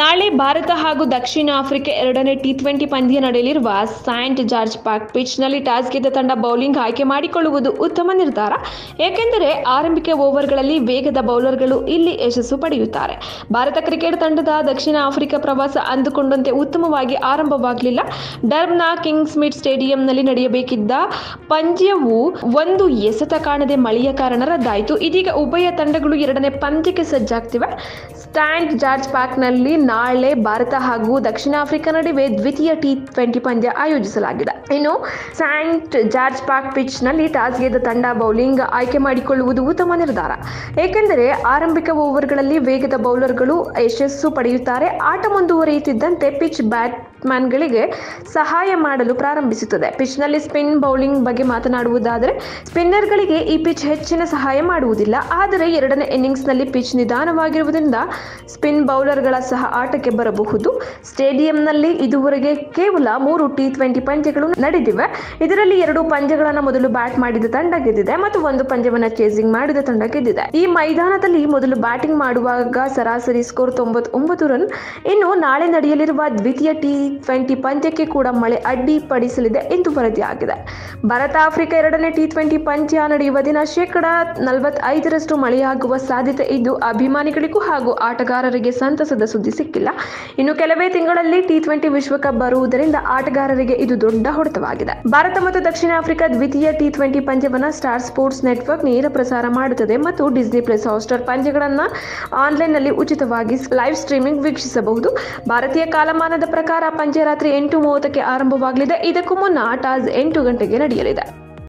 ನಾಳೆ ಭಾರತ ಹಾಗೂ ದಕ್ಷಿಣ ಆಫ್ರಿಕಾ ಎರಡನೇ ಟಿ ಟ್ವೆಂಟಿ ಪಂದ್ಯ ನಡೆಯಲಿರುವ ಸೈಂಟ್ ಜಾರ್ಜ್ ಪಾರ್ಕ್ ಪಿಚ್ನಲ್ಲಿ ಟಾಸ್ ಗೆದ್ದ ತಂಡ ಬೌಲಿಂಗ್ ಆಯ್ಕೆ ಮಾಡಿಕೊಳ್ಳುವುದು ಉತ್ತಮ ನಿರ್ಧಾರ. ಏಕೆಂದರೆ ಆರಂಭಿಕ ಓವರ್ಗಳಲ್ಲಿ ವೇಗದ ಬೌಲರ್ಗಳು ಇಲ್ಲಿ ಯಶಸ್ಸು ಪಡೆಯುತ್ತಾರೆ. ಭಾರತ ಕ್ರಿಕೆಟ್ ತಂಡದ ದಕ್ಷಿಣ ಆಫ್ರಿಕಾ ಪ್ರವಾಸ ಅಂದುಕೊಂಡಂತೆ ಉತ್ತಮವಾಗಿ ಆರಂಭವಾಗಲಿಲ್ಲ. ಡರ್ಬ್ನ ಕಿಂಗ್ಸ್ ಮಿಡ್ ಸ್ಟೇಡಿಯಂನಲ್ಲಿ ನಡೆಯಬೇಕಿದ್ದ ಪಂದ್ಯವು ಒಂದು ಎಸೆತ ಕಾಣದೆ ಮಳೆಯ ಕಾರಣ ರದ್ದಾಯಿತು. ಇದೀಗ ಉಭಯ ತಂಡಗಳು ಎರಡನೇ ಪಂದ್ಯಕ್ಕೆ ಸಜ್ಜಾಗ್ತಿವೆ. ಸ್ಟ್ಯಾಂಡ್ ಜಾರ್ಜ್ ಪಾರ್ಕ್ನಲ್ಲಿ ನಾಳೆ ಭಾರತ ಹಾಗೂ ದಕ್ಷಿಣ ಆಫ್ರಿಕಾ ನಡುವೆ ದ್ವಿತೀಯ ಟಿ ಟ್ವೆಂಟಿ ಪಂದ್ಯ ಆಯೋಜಿಸಲಾಗಿದೆ. ಇನ್ನು ಸ್ಯಾಂಟ್ ಜಾರ್ಜ್ ಪಾರ್ಕ್ ಪಿಚ್ನಲ್ಲಿ ಟಾಸ್ ಗೆದ್ದ ತಂಡ ಬೌಲಿಂಗ್ ಆಯ್ಕೆ ಮಾಡಿಕೊಳ್ಳುವುದು ಉತ್ತಮ ನಿರ್ಧಾರ. ಏಕೆಂದರೆ ಆರಂಭಿಕ ಓವರ್ಗಳಲ್ಲಿ ವೇಗದ ಬೌಲರ್ಗಳು ಯಶಸ್ಸು ಪಡೆಯುತ್ತಾರೆ, ಆಟ ಮುಂದುವರಿಯುತ್ತಿದ್ದಂತೆ ಪಿಚ್ ಬ್ಯಾಟ್ಸ್ಮನ್ಗಳಿಗೆ ಸಹಾಯ ಮಾಡಲು ಪ್ರಾರಂಭಿಸುತ್ತದೆ. ಪಿಚ್ನಲ್ಲಿ ಸ್ಪಿನ್ ಬೌಲಿಂಗ್ ಬಗ್ಗೆ ಮಾತನಾಡುವುದಾದರೆ, ಸ್ಪಿನ್ನರ್ಗಳಿಗೆ ಈ ಪಿಚ್ ಹೆಚ್ಚಿನ ಸಹಾಯ ಮಾಡುವುದಿಲ್ಲ. ಆದರೆ ಎರಡನೇ ಇನ್ನಿಂಗ್ಸ್ನಲ್ಲಿ ಪಿಚ್ ನಿಧಾನವಾಗಿರುವುದರಿಂದ ಸ್ಪಿನ್ ಬೌಲರ್ಗಳ ಸಹ ಆಟಕ್ಕೆ ಬರಬಹುದು. ಸ್ಟೇಡಿಯಂನಲ್ಲಿ ಇದುವರೆಗೆ ಕೇವಲ ಮೂರು ಟಿ ಟ್ವೆಂಟಿ ಪಂದ್ಯಗಳು ನಡೆದಿವೆ. ಇದರಲ್ಲಿ ಎರಡು ಪಂದ್ಯಗಳನ್ನು ಮೊದಲು ಬ್ಯಾಟ್ ಮಾಡಿದ ತಂಡ ಗೆದ್ದಿದೆ ಮತ್ತು ಒಂದು ಪಂದ್ಯವನ್ನು ಚೇಸಿಂಗ್ ಮಾಡಿದ ತಂಡ ಗೆದ್ದಿದೆ. ಈ ಮೈದಾನದಲ್ಲಿ ಮೊದಲು ಬ್ಯಾಟಿಂಗ್ ಮಾಡುವಾಗ ಸರಾಸರಿ ಸ್ಕೋರ್ ತೊಂಬತ್ತೊಂಬತ್ತು ರನ್. ಇನ್ನು ನಾಳೆ ನಡೆಯಲಿರುವ ದ್ವಿತೀಯ ಟಿ ಟ್ವೆಂಟಿ ಪಂದ್ಯಕ್ಕೆ ಕೂಡ ಮಳೆ ಅಡ್ಡಿಪಡಿಸಲಿದೆ ಎಂದು ವರದಿಯಾಗಿದೆ ಭಾರತ ಆಫ್ರಿಕಾ ಎರಡನೇ ಟಿ ಟ್ವೆಂಟಿ ಪಂದ್ಯ ನಡೆಯುವ ದಿನ ಶೇಕಡ ನಲವತ್ತೈದರಷ್ಟು ಮಳೆಯಾಗುವ ಸಾಧ್ಯತೆ ಇದ್ದು ಅಭಿಮಾನಿಗಳಿಗೂ ಹಾಗೂ ಆಟಗಾರರಿಗೆ ಸಂತಸದ ಸುದ್ದಿ ಸಿಕ್ಕಿಲ್ಲ. ಇನ್ನು ಕೆಲವೇ ತಿಂಗಳಲ್ಲಿ ಟಿ ಟ್ವೆಂಟಿ ವಿಶ್ವಕಪ್ ಬರುವುದರಿಂದ ಆಟಗಾರರಿಗೆ ಇದು ದೊಡ್ಡ ಹೊಡೆತವಾಗಿದೆ. ಭಾರತ ಮತ್ತು ದಕ್ಷಿಣ ಆಫ್ರಿಕಾ ದ್ವಿತೀಯ ಟಿ ಟ್ವೆಂಟಿ ಪಂದ್ಯವನ್ನು ಸ್ಟಾರ್ ಸ್ಪೋರ್ಟ್ಸ್ ನೆಟ್ವರ್ಕ್ ನೇರ ಪ್ರಸಾರ ಮಾಡುತ್ತದೆ ಮತ್ತು ಡಿಸ್ನಿ ಪ್ಲಸ್ ಹಾಟ್ಸ್ಟಾರ್ ಪಂದ್ಯಗಳನ್ನು ಆನ್ಲೈನ್ನಲ್ಲಿ ಉಚಿತವಾಗಿ ಲೈವ್ ಸ್ಟ್ರೀಮಿಂಗ್ ವೀಕ್ಷಿಸಬಹುದು. ಭಾರತೀಯ ಕಾಲಮಾನದ ಪ್ರಕಾರ ಪಂದ್ಯ ರಾತ್ರಿ ಎಂಟು ಮೂವತ್ತಕ್ಕೆ ಆರಂಭವಾಗಲಿದೆ. ಇದಕ್ಕೂ ಮುನ್ನ ಟಾಸ್ ಎಂಟು ಗಂಟೆಗೆ ನಡೆಯಲಿದೆ.